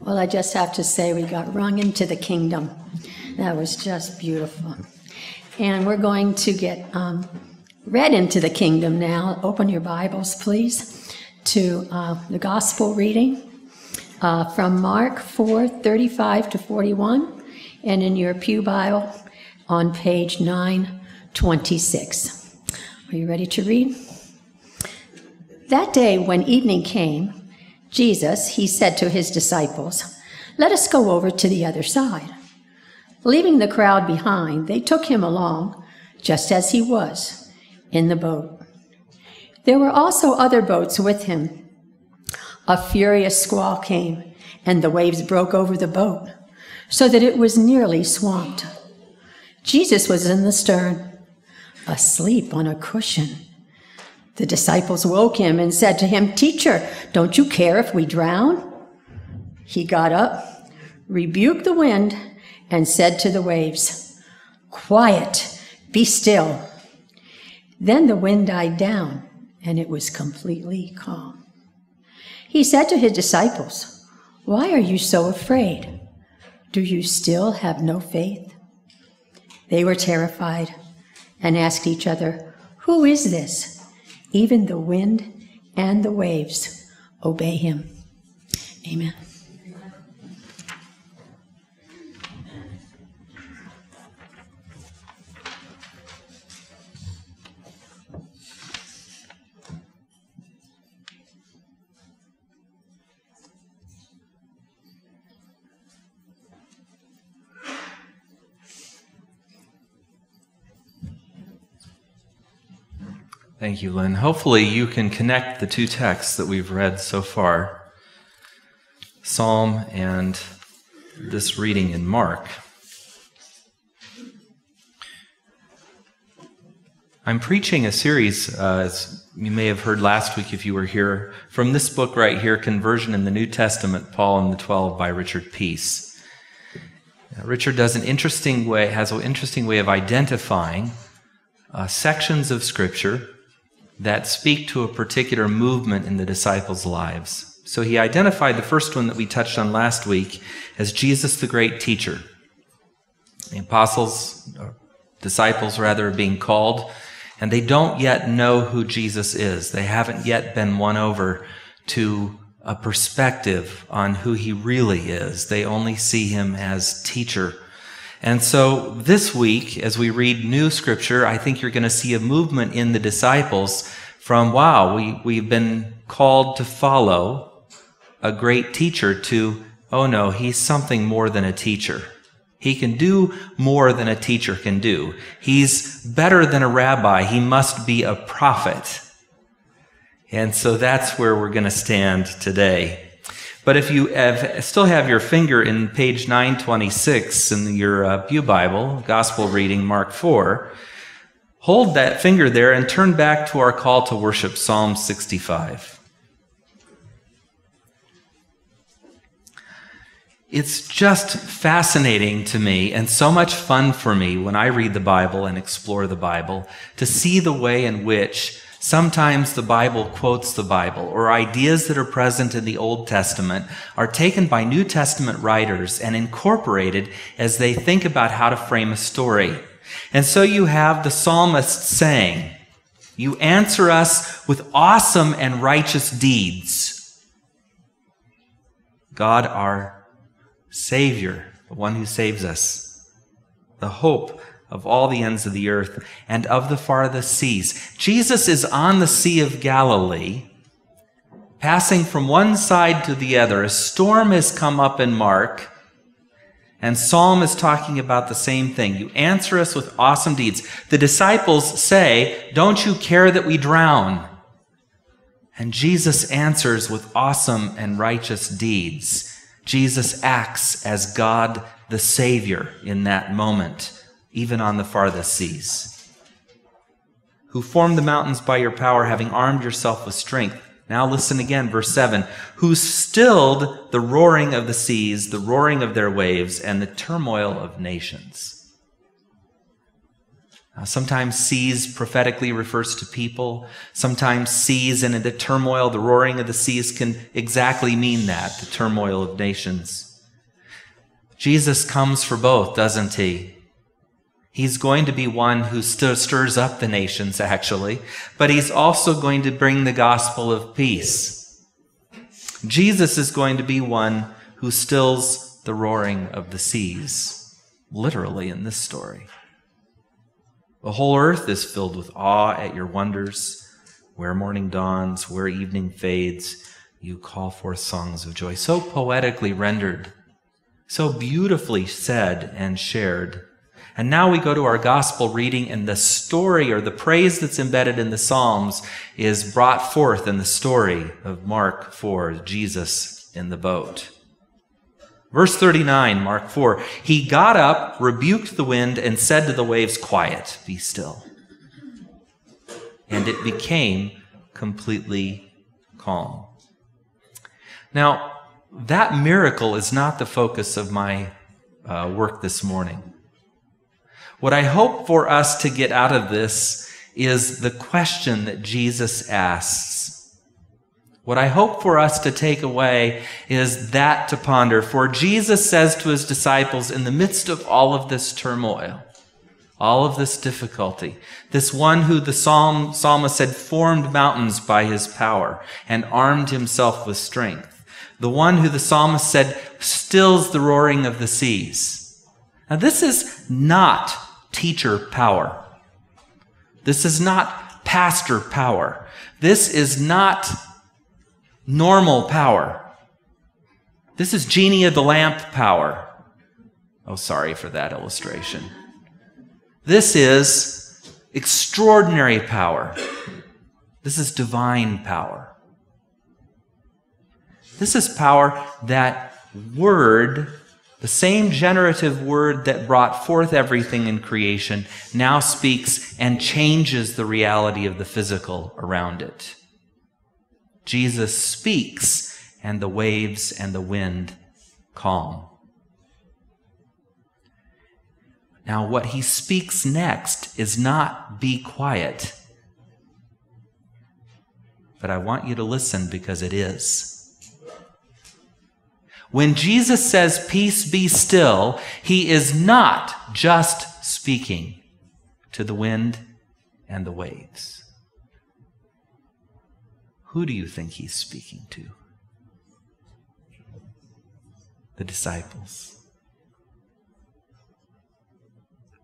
Well, I just have to say, we got rung into the kingdom. That was just beautiful. And we're going to get um, read into the kingdom now. Open your Bibles, please, to uh, the gospel reading uh, from Mark 4 35 to 41, and in your Pew Bible on page 926. Are you ready to read? That day, when evening came, Jesus, he said to his disciples, Let us go over to the other side. Leaving the crowd behind, they took him along, just as he was, in the boat. There were also other boats with him. A furious squall came, and the waves broke over the boat, so that it was nearly swamped. Jesus was in the stern, asleep on a cushion. The disciples woke him and said to him, Teacher, don't you care if we drown? He got up, rebuked the wind, and said to the waves, Quiet, be still. Then the wind died down, and it was completely calm. He said to his disciples, Why are you so afraid? Do you still have no faith? They were terrified and asked each other, Who is this? Even the wind and the waves obey him. Amen. Thank you, Lynn. Hopefully, you can connect the two texts that we've read so far Psalm and this reading in Mark. I'm preaching a series, uh, as you may have heard last week if you were here, from this book right here, Conversion in the New Testament, Paul and the Twelve by Richard Peace. Now, Richard does an interesting way, has an interesting way of identifying uh, sections of Scripture that speak to a particular movement in the disciples' lives. So he identified the first one that we touched on last week as Jesus the great teacher. The apostles, disciples rather, are being called, and they don't yet know who Jesus is. They haven't yet been won over to a perspective on who he really is. They only see him as teacher. And so this week, as we read new scripture, I think you're going to see a movement in the disciples from, wow, we, we've been called to follow a great teacher to, oh no, he's something more than a teacher. He can do more than a teacher can do. He's better than a rabbi. He must be a prophet. And so that's where we're going to stand today. But if you have, still have your finger in page 926 in your uh, Pew Bible, Gospel reading, Mark 4, hold that finger there and turn back to our call to worship, Psalm 65. It's just fascinating to me and so much fun for me when I read the Bible and explore the Bible to see the way in which Sometimes the Bible quotes the Bible, or ideas that are present in the Old Testament are taken by New Testament writers and incorporated as they think about how to frame a story. And so you have the psalmist saying, You answer us with awesome and righteous deeds. God, our Savior, the one who saves us, the hope of all the ends of the earth and of the farthest seas. Jesus is on the Sea of Galilee, passing from one side to the other. A storm has come up in Mark, and Psalm is talking about the same thing. You answer us with awesome deeds. The disciples say, Don't you care that we drown? And Jesus answers with awesome and righteous deeds. Jesus acts as God the Savior in that moment even on the farthest seas. Who formed the mountains by your power, having armed yourself with strength. Now listen again, verse 7. Who stilled the roaring of the seas, the roaring of their waves, and the turmoil of nations. Uh, sometimes seas prophetically refers to people. Sometimes seas and the turmoil, the roaring of the seas can exactly mean that, the turmoil of nations. Jesus comes for both, doesn't he? He's going to be one who st- stirs up the nations, actually, but he's also going to bring the gospel of peace. Jesus is going to be one who stills the roaring of the seas, literally in this story. The whole earth is filled with awe at your wonders. Where morning dawns, where evening fades, you call forth songs of joy. So poetically rendered, so beautifully said and shared. And now we go to our gospel reading, and the story or the praise that's embedded in the Psalms is brought forth in the story of Mark 4, Jesus in the boat. Verse 39, Mark 4 He got up, rebuked the wind, and said to the waves, Quiet, be still. And it became completely calm. Now, that miracle is not the focus of my uh, work this morning. What I hope for us to get out of this is the question that Jesus asks. What I hope for us to take away is that to ponder. For Jesus says to his disciples in the midst of all of this turmoil, all of this difficulty, this one who the psalm, psalmist said formed mountains by his power and armed himself with strength, the one who the psalmist said stills the roaring of the seas. Now, this is not teacher power. This is not pastor power. This is not normal power. This is genie of the lamp power. Oh, sorry for that illustration. This is extraordinary power. This is divine power. This is power that word the same generative word that brought forth everything in creation now speaks and changes the reality of the physical around it. Jesus speaks, and the waves and the wind calm. Now, what he speaks next is not be quiet, but I want you to listen because it is. When Jesus says, Peace be still, he is not just speaking to the wind and the waves. Who do you think he's speaking to? The disciples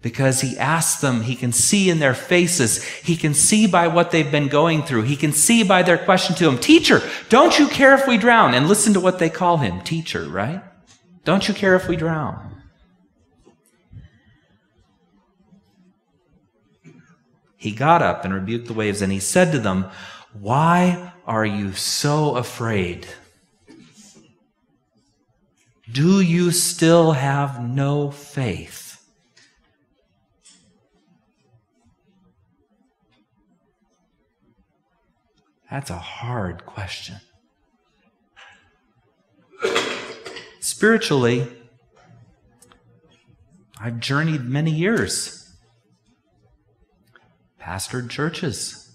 because he asks them, he can see in their faces, he can see by what they've been going through, he can see by their question to him, Teacher, don't you care if we drown? And listen to what they call him, teacher, right? Don't you care if we drown? He got up and rebuked the waves, and he said to them, Why are you so afraid? Do you still have no faith? That's a hard question. Spiritually, I've journeyed many years, pastored churches.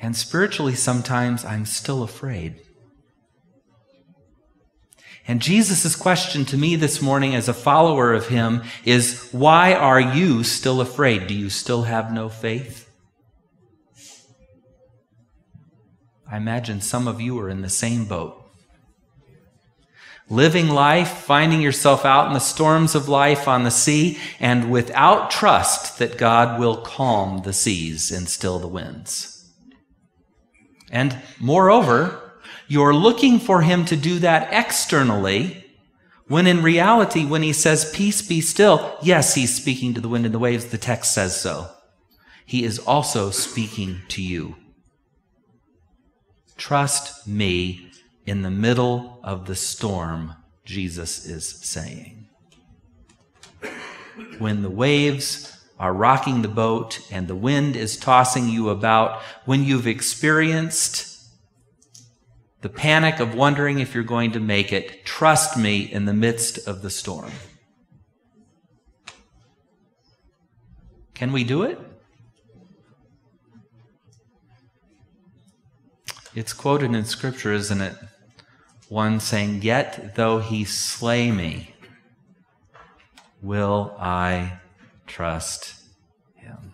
And spiritually, sometimes I'm still afraid. And Jesus' question to me this morning as a follower of him is why are you still afraid? Do you still have no faith? I imagine some of you are in the same boat. Living life, finding yourself out in the storms of life on the sea, and without trust that God will calm the seas and still the winds. And moreover, you're looking for Him to do that externally, when in reality, when He says, Peace be still, yes, He's speaking to the wind and the waves. The text says so. He is also speaking to you. Trust me in the middle of the storm, Jesus is saying. When the waves are rocking the boat and the wind is tossing you about, when you've experienced the panic of wondering if you're going to make it, trust me in the midst of the storm. Can we do it? It's quoted in Scripture, isn't it? One saying, Yet though he slay me, will I trust him.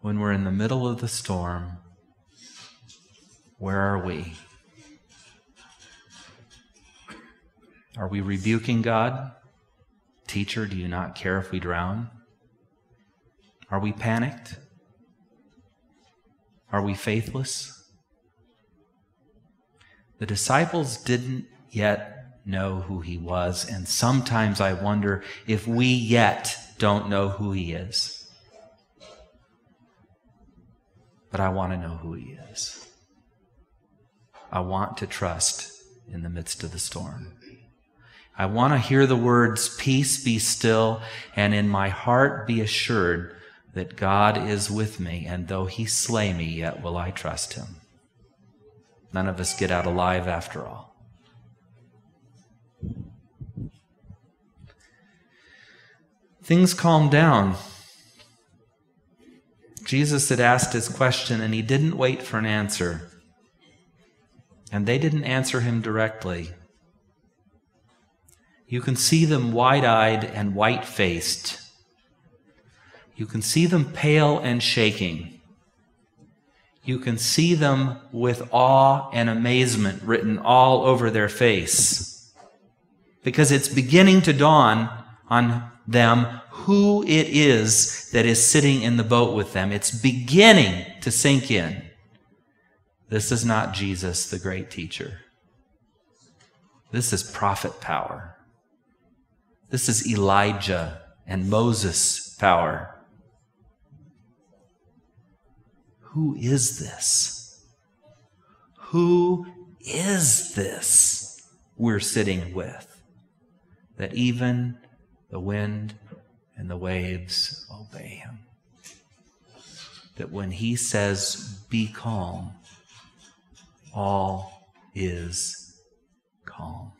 When we're in the middle of the storm, where are we? Are we rebuking God? Teacher, do you not care if we drown? Are we panicked? Are we faithless? The disciples didn't yet know who he was, and sometimes I wonder if we yet don't know who he is. But I want to know who he is. I want to trust in the midst of the storm. I want to hear the words, Peace be still, and in my heart be assured that God is with me, and though he slay me, yet will I trust him. None of us get out alive after all. Things calmed down. Jesus had asked his question, and he didn't wait for an answer. And they didn't answer him directly. You can see them wide eyed and white faced. You can see them pale and shaking. You can see them with awe and amazement written all over their face. Because it's beginning to dawn on them who it is that is sitting in the boat with them. It's beginning to sink in. This is not Jesus, the great teacher. This is prophet power. This is Elijah and Moses' power. Who is this? Who is this we're sitting with? That even the wind and the waves obey him. That when he says, Be calm, all is calm.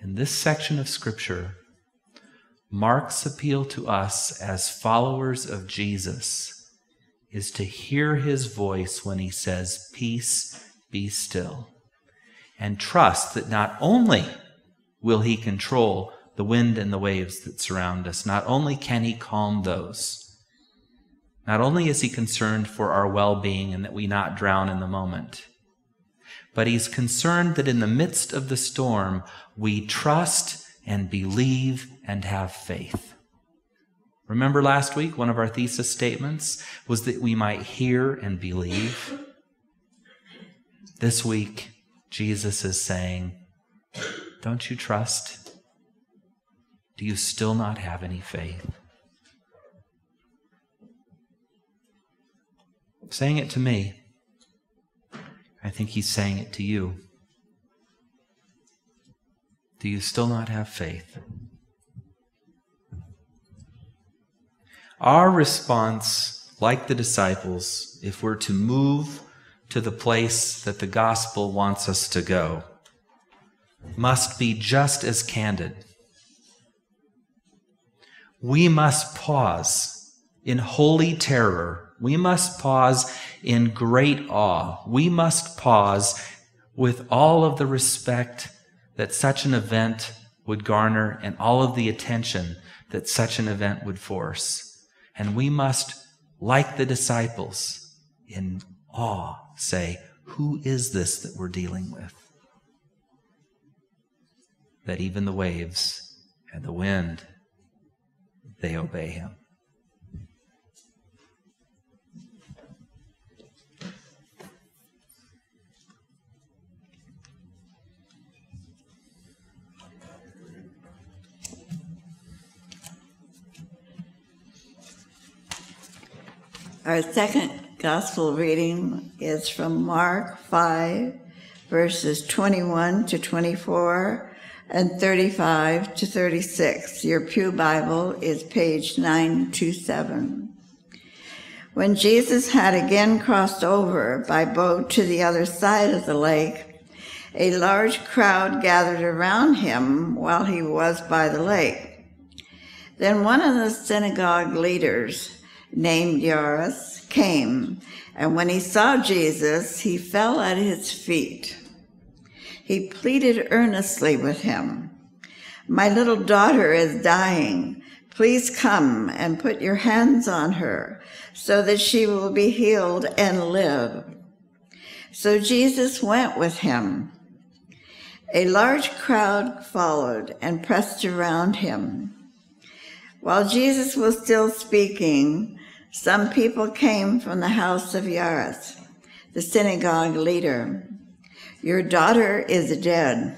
in this section of Scripture, Mark's appeal to us as followers of Jesus is to hear his voice when he says, Peace, be still, and trust that not only will he control the wind and the waves that surround us, not only can he calm those, not only is he concerned for our well being and that we not drown in the moment but he's concerned that in the midst of the storm, we trust and believe and have faith. Remember last week, one of our thesis statements was that we might hear and believe. This week, Jesus is saying, Don't you trust? Do you still not have any faith? Saying it to me. I think he's saying it to you. Do you still not have faith? Our response, like the disciples, if we're to move to the place that the gospel wants us to go, must be just as candid. We must pause in holy terror we must pause in great awe. We must pause with all of the respect that such an event would garner and all of the attention that such an event would force. And we must, like the disciples, in awe say, Who is this that we're dealing with? That even the waves and the wind, they obey him. Our second gospel reading is from Mark 5, verses 21 to 24 and 35 to 36. Your Pew Bible is page 927. When Jesus had again crossed over by boat to the other side of the lake, a large crowd gathered around him while he was by the lake. Then one of the synagogue leaders, named Jairus, came, and when he saw Jesus, he fell at his feet. He pleaded earnestly with him, My little daughter is dying. Please come and put your hands on her so that she will be healed and live. So Jesus went with him. A large crowd followed and pressed around him. While Jesus was still speaking, some people came from the house of Jairus, the synagogue leader. Your daughter is dead,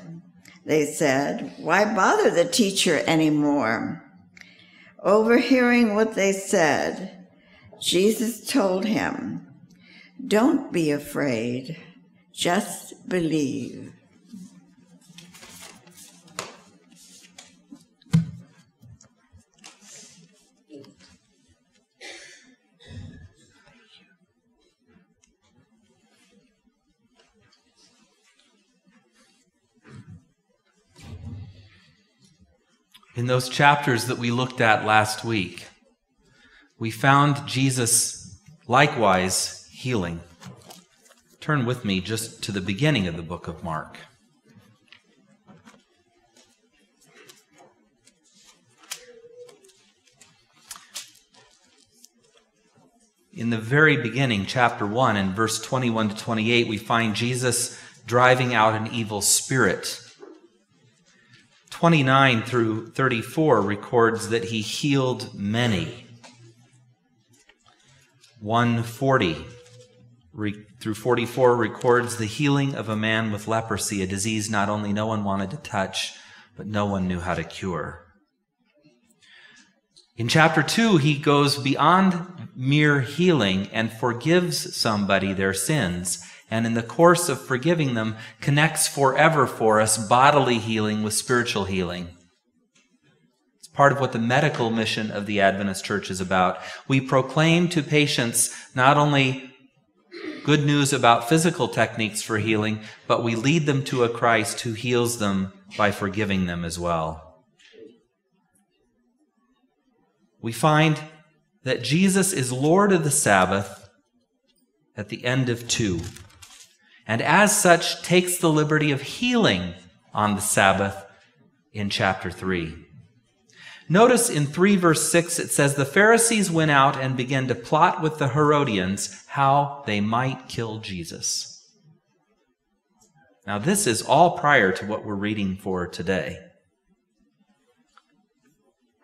they said. Why bother the teacher anymore? Overhearing what they said, Jesus told him, Don't be afraid, just believe. In those chapters that we looked at last week, we found Jesus likewise healing. Turn with me just to the beginning of the book of Mark. In the very beginning, chapter 1, in verse 21 to 28, we find Jesus driving out an evil spirit 29 through 34 records that he healed many. 140 through 44 records the healing of a man with leprosy, a disease not only no one wanted to touch, but no one knew how to cure. In chapter 2, he goes beyond mere healing and forgives somebody their sins and in the course of forgiving them, connects forever for us bodily healing with spiritual healing. It's part of what the medical mission of the Adventist Church is about. We proclaim to patients not only good news about physical techniques for healing, but we lead them to a Christ who heals them by forgiving them as well. We find that Jesus is Lord of the Sabbath at the end of 2 and as such takes the liberty of healing on the Sabbath in chapter 3. Notice in 3 verse 6 it says, The Pharisees went out and began to plot with the Herodians how they might kill Jesus. Now, this is all prior to what we're reading for today.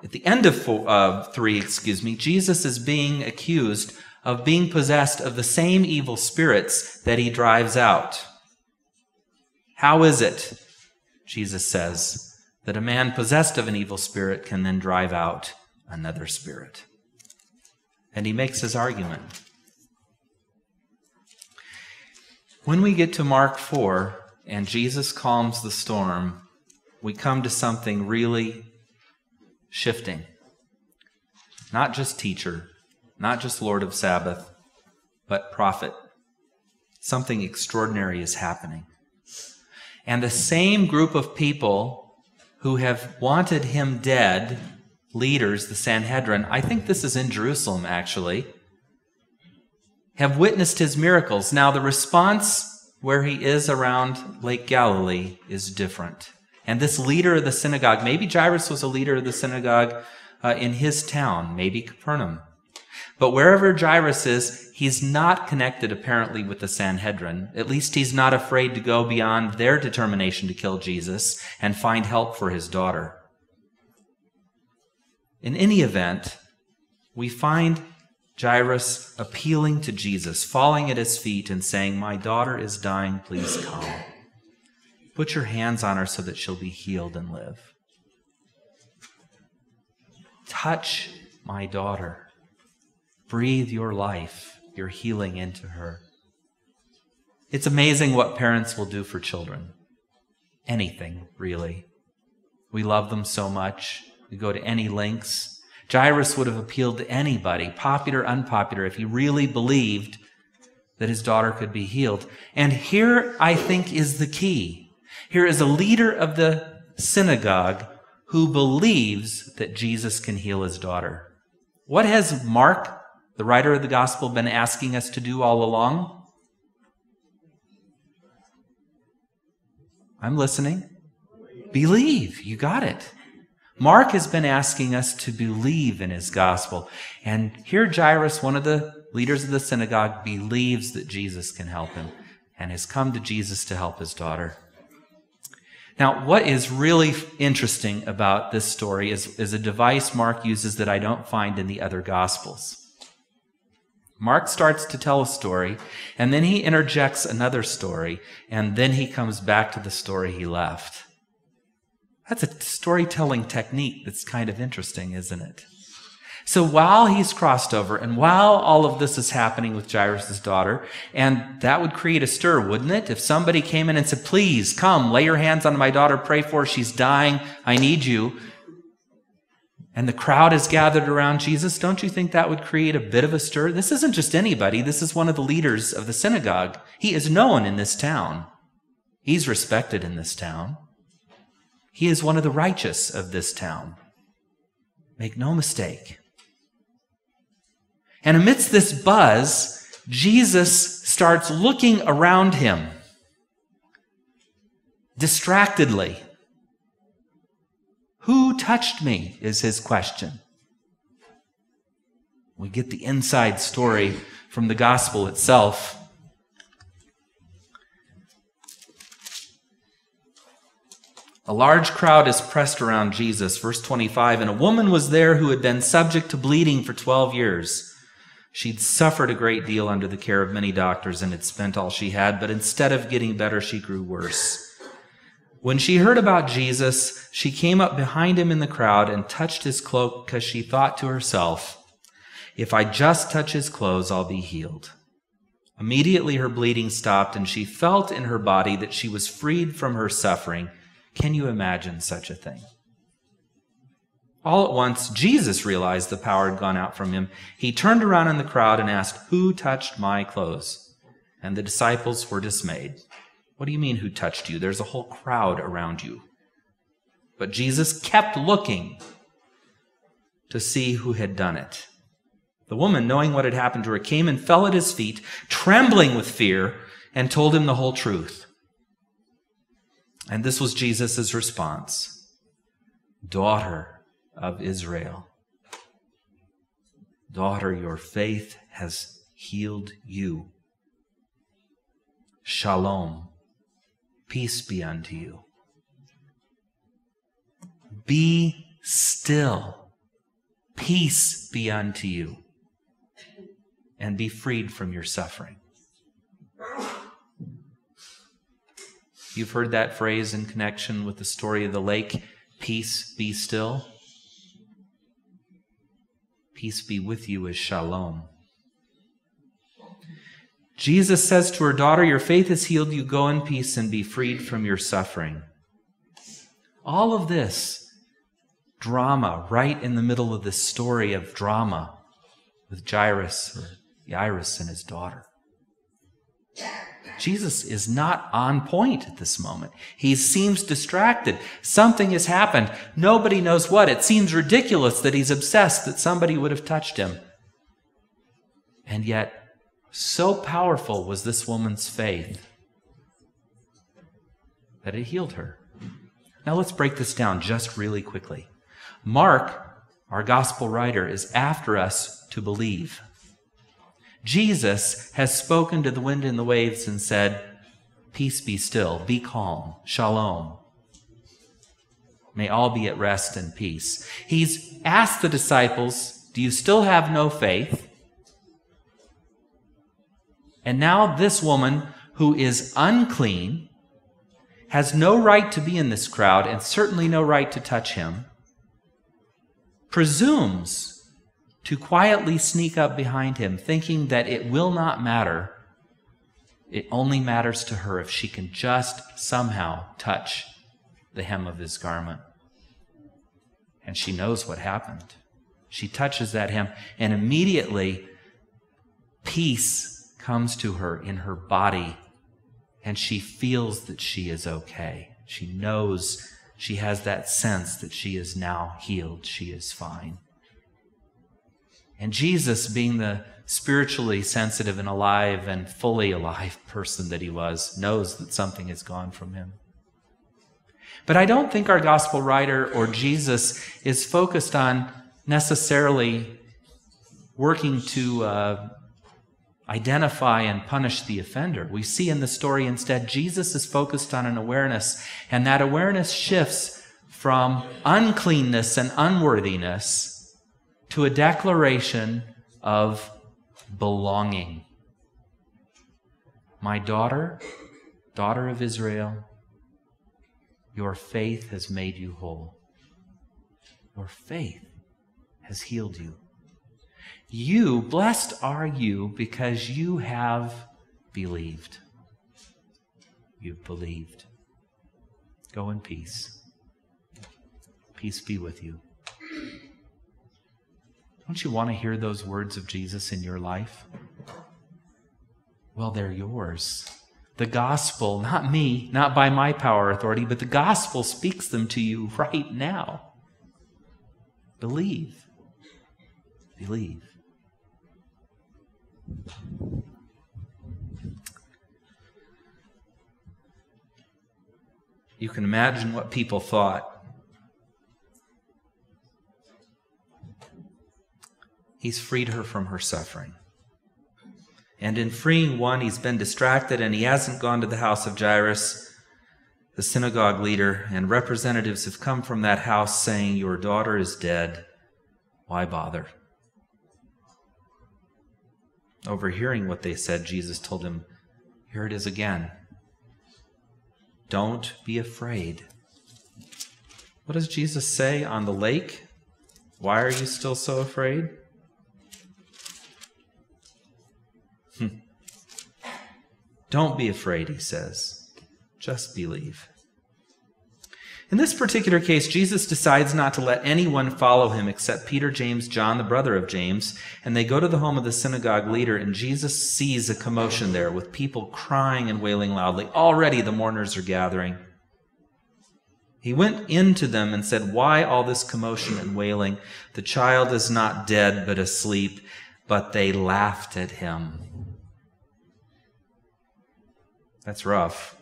At the end of four, uh, 3, excuse me, Jesus is being accused of being possessed of the same evil spirits that he drives out. How is it, Jesus says, that a man possessed of an evil spirit can then drive out another spirit? And he makes his argument. When we get to Mark 4 and Jesus calms the storm, we come to something really shifting. Not just teacher, not just Lord of Sabbath, but prophet. Something extraordinary is happening. And the same group of people who have wanted him dead, leaders, the Sanhedrin, I think this is in Jerusalem actually, have witnessed his miracles. Now, the response where he is around Lake Galilee is different. And this leader of the synagogue, maybe Jairus was a leader of the synagogue uh, in his town, maybe Capernaum. But wherever Jairus is, he's not connected apparently with the Sanhedrin. At least he's not afraid to go beyond their determination to kill Jesus and find help for his daughter. In any event, we find Jairus appealing to Jesus, falling at his feet and saying, My daughter is dying, please come. Put your hands on her so that she'll be healed and live. Touch my daughter. Breathe your life, your healing into her. It's amazing what parents will do for children. Anything, really. We love them so much. We go to any lengths. Jairus would have appealed to anybody, popular, unpopular, if he really believed that his daughter could be healed. And here, I think, is the key. Here is a leader of the synagogue who believes that Jesus can heal his daughter. What has Mark, the writer of the gospel, been asking us to do all along? I'm listening. Believe. You got it. Mark has been asking us to believe in his gospel. And here Jairus, one of the leaders of the synagogue, believes that Jesus can help him and has come to Jesus to help his daughter. Now, what is really interesting about this story is, is a device Mark uses that I don't find in the other gospels. Mark starts to tell a story, and then he interjects another story, and then he comes back to the story he left. That's a storytelling technique that's kind of interesting, isn't it? So while he's crossed over and while all of this is happening with Jairus' daughter, and that would create a stir, wouldn't it? If somebody came in and said, please come, lay your hands on my daughter, pray for her, she's dying, I need you. And the crowd is gathered around Jesus, don't you think that would create a bit of a stir? This isn't just anybody. This is one of the leaders of the synagogue. He is known in this town. He's respected in this town. He is one of the righteous of this town. Make no mistake. And amidst this buzz, Jesus starts looking around him distractedly. Who touched me? is his question. We get the inside story from the gospel itself. A large crowd is pressed around Jesus. Verse 25 And a woman was there who had been subject to bleeding for 12 years. She'd suffered a great deal under the care of many doctors and had spent all she had, but instead of getting better, she grew worse. When she heard about Jesus, she came up behind him in the crowd and touched his cloak because she thought to herself, if I just touch his clothes, I'll be healed. Immediately her bleeding stopped and she felt in her body that she was freed from her suffering. Can you imagine such a thing? All at once, Jesus realized the power had gone out from him. He turned around in the crowd and asked, Who touched my clothes? And the disciples were dismayed. What do you mean, who touched you? There's a whole crowd around you. But Jesus kept looking to see who had done it. The woman, knowing what had happened to her, came and fell at his feet, trembling with fear, and told him the whole truth. And this was Jesus' response Daughter, of Israel. Daughter, your faith has healed you. Shalom. Peace be unto you. Be still. Peace be unto you. And be freed from your suffering. You've heard that phrase in connection with the story of the lake peace be still. Peace be with you is shalom. Jesus says to her daughter, Your faith has healed you. Go in peace and be freed from your suffering. All of this drama right in the middle of this story of drama with Jairus or Jairus and his daughter. Jesus is not on point at this moment. He seems distracted. Something has happened. Nobody knows what. It seems ridiculous that he's obsessed that somebody would have touched him. And yet, so powerful was this woman's faith that it healed her. Now let's break this down just really quickly. Mark, our gospel writer, is after us to believe. Jesus has spoken to the wind and the waves and said, Peace be still, be calm, shalom. May all be at rest and peace. He's asked the disciples, Do you still have no faith? And now, this woman who is unclean has no right to be in this crowd and certainly no right to touch him, presumes to quietly sneak up behind him, thinking that it will not matter. It only matters to her if she can just somehow touch the hem of his garment. And she knows what happened. She touches that hem, and immediately peace comes to her in her body, and she feels that she is okay. She knows she has that sense that she is now healed, she is fine. And Jesus, being the spiritually sensitive and alive and fully alive person that he was, knows that something has gone from him. But I don't think our gospel writer or Jesus is focused on necessarily working to uh, identify and punish the offender. We see in the story instead, Jesus is focused on an awareness, and that awareness shifts from uncleanness and unworthiness to a declaration of belonging. My daughter, daughter of Israel, your faith has made you whole. Your faith has healed you. You, blessed are you because you have believed. You've believed. Go in peace. Peace be with you. Don't you want to hear those words of Jesus in your life? Well, they're yours. The gospel, not me, not by my power or authority, but the gospel speaks them to you right now. Believe. Believe. You can imagine what people thought. He's freed her from her suffering. And in freeing one, he's been distracted and he hasn't gone to the house of Jairus, the synagogue leader, and representatives have come from that house saying, Your daughter is dead. Why bother? Overhearing what they said, Jesus told him, Here it is again. Don't be afraid. What does Jesus say on the lake? Why are you still so afraid? Hmm. Don't be afraid, he says. Just believe. In this particular case, Jesus decides not to let anyone follow him except Peter, James, John, the brother of James, and they go to the home of the synagogue leader, and Jesus sees a commotion there with people crying and wailing loudly. Already the mourners are gathering. He went into them and said, Why all this commotion and wailing? The child is not dead, but asleep. But they laughed at him. That's rough.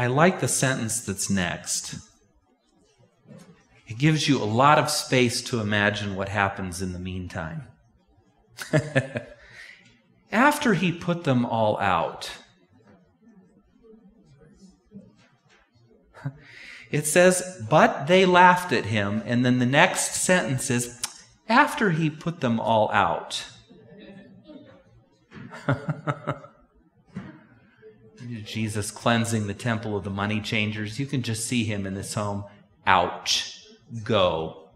I like the sentence that's next. It gives you a lot of space to imagine what happens in the meantime. After he put them all out, it says, but they laughed at him. And then the next sentence is, after he put them all out. Jesus cleansing the temple of the money changers. You can just see him in this home. Ouch. Go.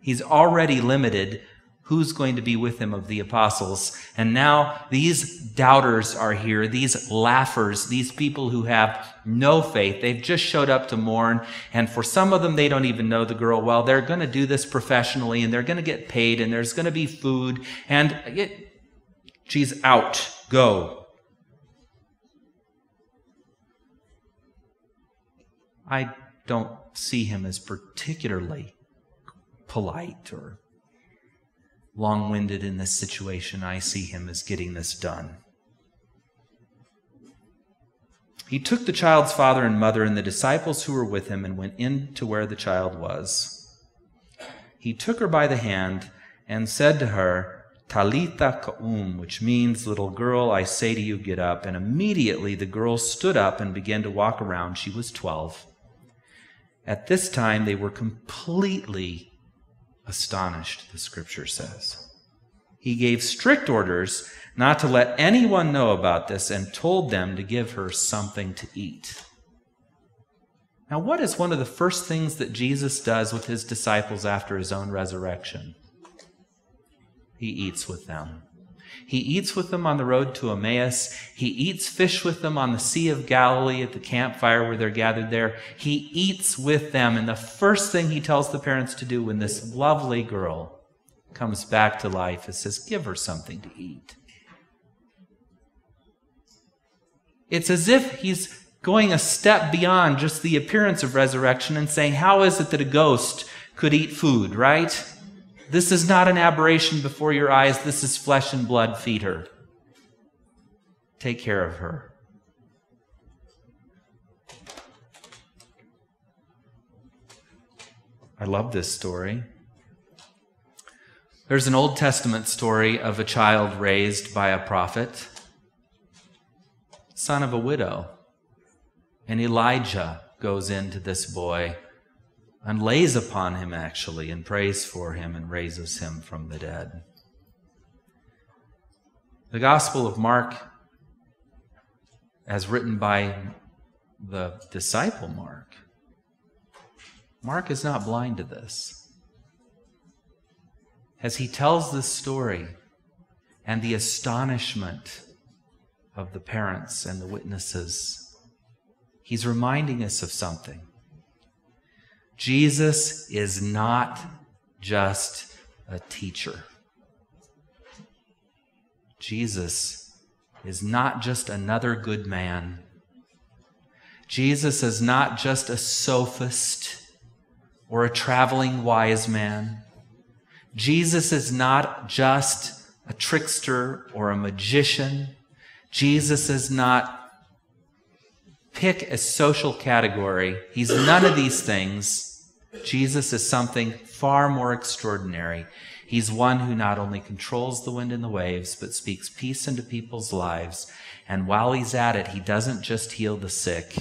He's already limited who's going to be with him of the apostles. And now these doubters are here, these laughers, these people who have no faith. They've just showed up to mourn. And for some of them, they don't even know the girl well. They're going to do this professionally and they're going to get paid and there's going to be food. And it, she's out. Go. I don't see him as particularly polite or long winded in this situation. I see him as getting this done. He took the child's father and mother and the disciples who were with him and went in to where the child was. He took her by the hand and said to her, Talitha koum, which means, little girl, I say to you, get up. And immediately the girl stood up and began to walk around. She was 12. At this time, they were completely astonished, the scripture says. He gave strict orders not to let anyone know about this and told them to give her something to eat. Now, what is one of the first things that Jesus does with his disciples after his own resurrection? He eats with them. He eats with them on the road to Emmaus. He eats fish with them on the Sea of Galilee at the campfire where they're gathered there. He eats with them. And the first thing he tells the parents to do when this lovely girl comes back to life is says, give her something to eat. It's as if he's going a step beyond just the appearance of resurrection and saying, How is it that a ghost could eat food, right? This is not an aberration before your eyes. This is flesh and blood. Feed her. Take care of her. I love this story. There's an Old Testament story of a child raised by a prophet, son of a widow. And Elijah goes into this boy and lays upon him, actually, and prays for him and raises him from the dead. The Gospel of Mark, as written by the disciple Mark, Mark is not blind to this. As he tells this story and the astonishment of the parents and the witnesses, he's reminding us of something. Jesus is not just a teacher. Jesus is not just another good man. Jesus is not just a sophist or a traveling wise man. Jesus is not just a trickster or a magician. Jesus is not pick a social category. He's none of these things. Jesus is something far more extraordinary. He's one who not only controls the wind and the waves, but speaks peace into people's lives. And while he's at it, he doesn't just heal the sick.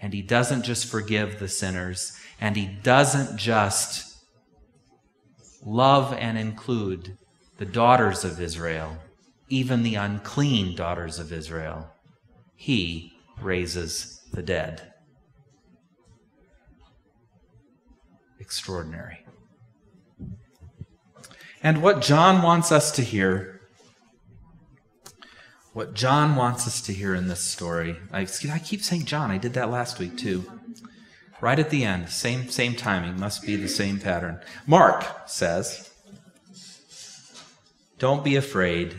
And he doesn't just forgive the sinners. And he doesn't just love and include the daughters of Israel, even the unclean daughters of Israel. He raises the dead. Extraordinary. And what John wants us to hear what John wants us to hear in this story. I, I keep saying John. I did that last week too. Right at the end, same same timing, must be the same pattern. Mark says, "Don't be afraid,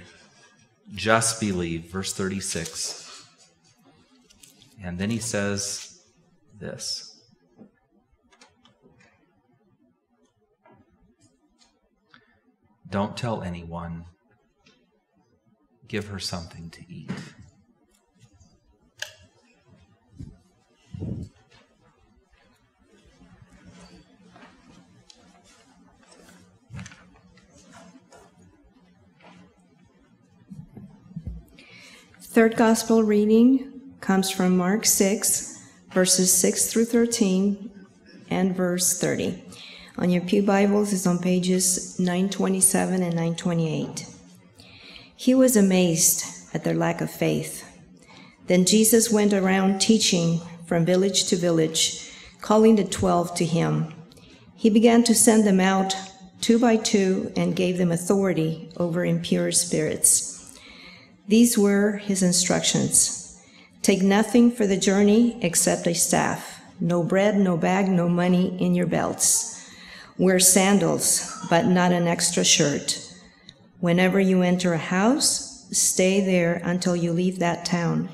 just believe." Verse 36. And then he says this. Don't tell anyone give her something to eat. Third gospel reading comes from Mark 6, verses 6 through 13 and verse 30. On your Pew Bibles is on pages 927 and 928. He was amazed at their lack of faith. Then Jesus went around teaching from village to village, calling the twelve to him. He began to send them out two by two and gave them authority over impure spirits. These were his instructions Take nothing for the journey except a staff, no bread, no bag, no money in your belts. Wear sandals, but not an extra shirt. Whenever you enter a house, stay there until you leave that town.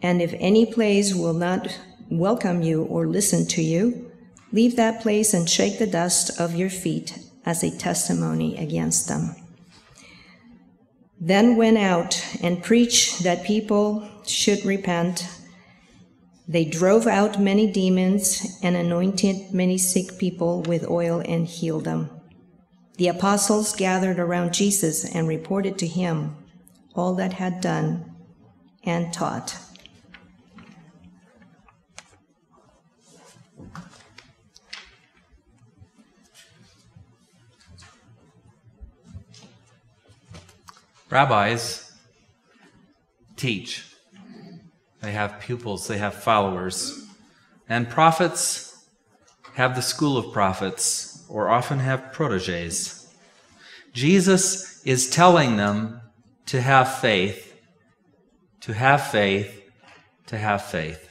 And if any place will not welcome you or listen to you, leave that place and shake the dust of your feet as a testimony against them. Then went out and preached that people should repent. They drove out many demons and anointed many sick people with oil and healed them. The apostles gathered around Jesus and reported to him all that had done and taught. Rabbis teach. They have pupils, they have followers. And prophets have the school of prophets or often have proteges. Jesus is telling them to have faith, to have faith, to have faith.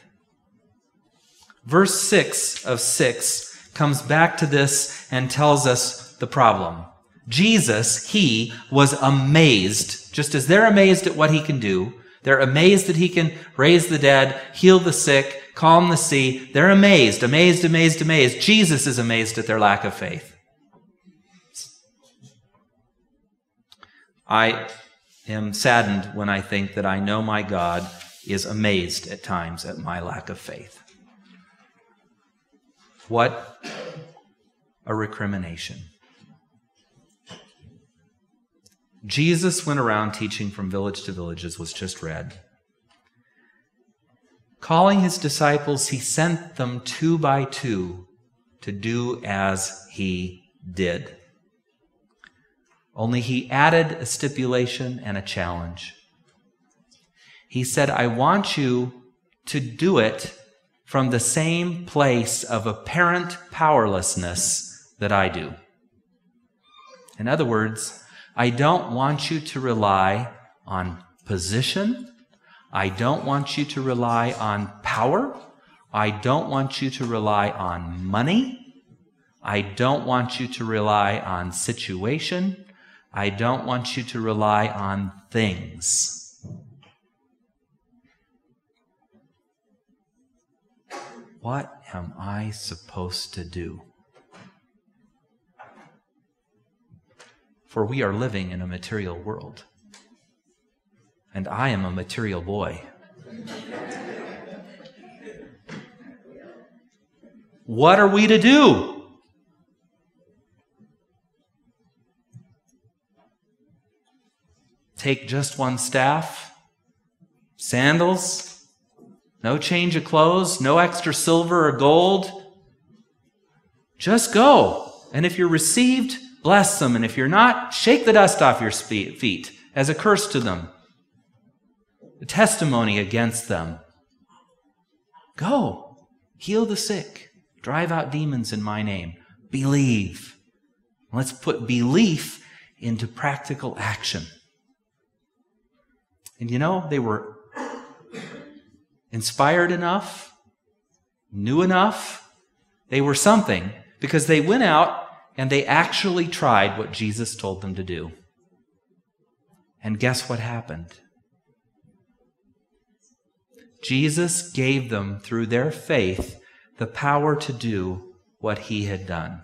Verse 6 of 6 comes back to this and tells us the problem. Jesus, he was amazed, just as they're amazed at what he can do, They're amazed that he can raise the dead, heal the sick, calm the sea. They're amazed, amazed, amazed, amazed. Jesus is amazed at their lack of faith. I am saddened when I think that I know my God is amazed at times at my lack of faith. What a recrimination. Jesus went around teaching from village to village, as was just read. Calling his disciples, he sent them two by two to do as he did. Only he added a stipulation and a challenge. He said, I want you to do it from the same place of apparent powerlessness that I do. In other words, I don't want you to rely on position. I don't want you to rely on power. I don't want you to rely on money. I don't want you to rely on situation. I don't want you to rely on things. What am I supposed to do? For we are living in a material world. And I am a material boy. What are we to do? Take just one staff, sandals, no change of clothes, no extra silver or gold. Just go. And if you're received, bless them. And if you're not, shake the dust off your feet as a curse to them, a testimony against them. Go. Heal the sick. Drive out demons in my name. Believe. Let's put belief into practical action. And you know, they were inspired enough, knew enough. They were something because they went out and they actually tried what Jesus told them to do. And guess what happened? Jesus gave them, through their faith, the power to do what he had done.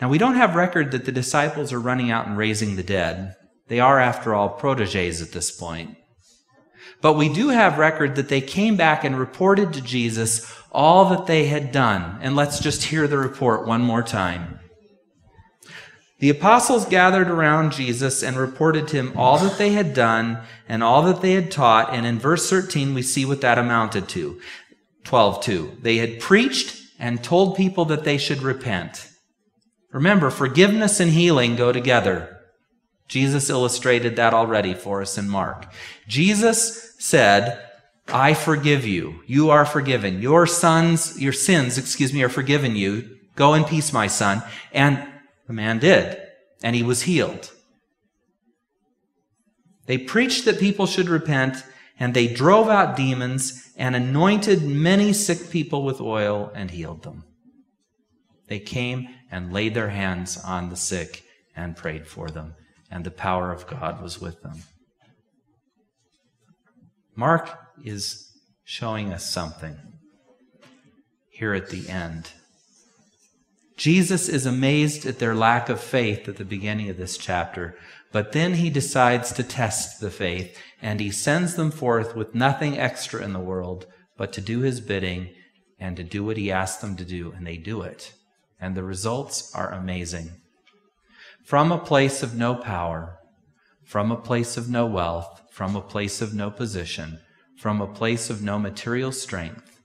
Now, we don't have record that the disciples are running out and raising the dead. They are, after all, proteges at this point. But we do have record that they came back and reported to Jesus all that they had done. And let's just hear the report one more time. The apostles gathered around Jesus and reported to him all that they had done and all that they had taught. And in verse 13, we see what that amounted to. 12 2. They had preached and told people that they should repent. Remember, forgiveness and healing go together. Jesus illustrated that already for us in Mark. Jesus said, I forgive you. You are forgiven. Your sons, your sins, excuse me, are forgiven you. Go in peace, my son. And the man did, and he was healed. They preached that people should repent, and they drove out demons and anointed many sick people with oil and healed them. They came and laid their hands on the sick and prayed for them and the power of God was with them. Mark is showing us something here at the end. Jesus is amazed at their lack of faith at the beginning of this chapter, but then he decides to test the faith and he sends them forth with nothing extra in the world but to do his bidding and to do what he asks them to do, and they do it. And the results are amazing from a place of no power, from a place of no wealth, from a place of no position, from a place of no material strength.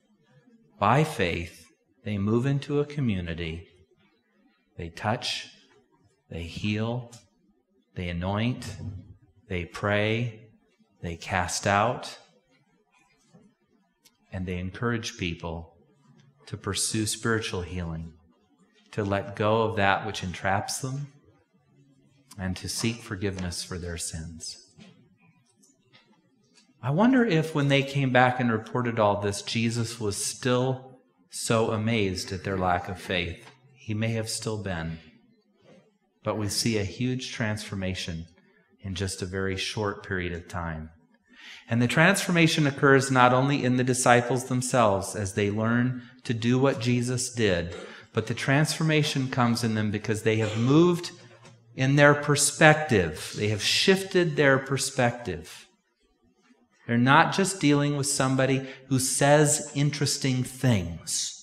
By faith, they move into a community. They touch, they heal, they anoint, they pray, they cast out, and they encourage people to pursue spiritual healing, to let go of that which entraps them and to seek forgiveness for their sins. I wonder if when they came back and reported all this, Jesus was still so amazed at their lack of faith. He may have still been. But we see a huge transformation in just a very short period of time. And the transformation occurs not only in the disciples themselves as they learn to do what Jesus did, but the transformation comes in them because they have moved in their perspective. They have shifted their perspective. They're not just dealing with somebody who says interesting things,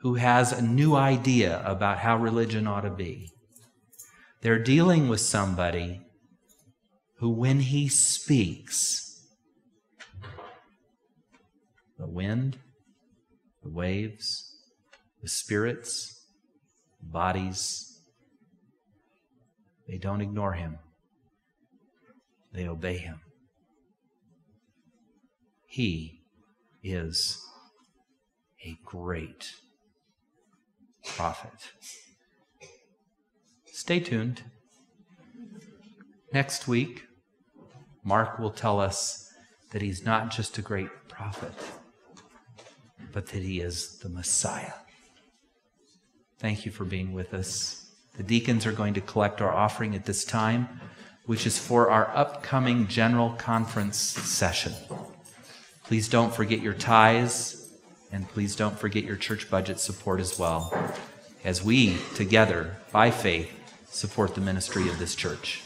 who has a new idea about how religion ought to be. They're dealing with somebody who, when he speaks, the wind, the waves, the spirits, bodies, they don't ignore him, they obey him. He is a great prophet. Stay tuned. Next week, Mark will tell us that he's not just a great prophet, but that he is the Messiah. Thank you for being with us. The deacons are going to collect our offering at this time, which is for our upcoming general conference session. Please don't forget your tithes, and please don't forget your church budget support as well, as we together, by faith, support the ministry of this church.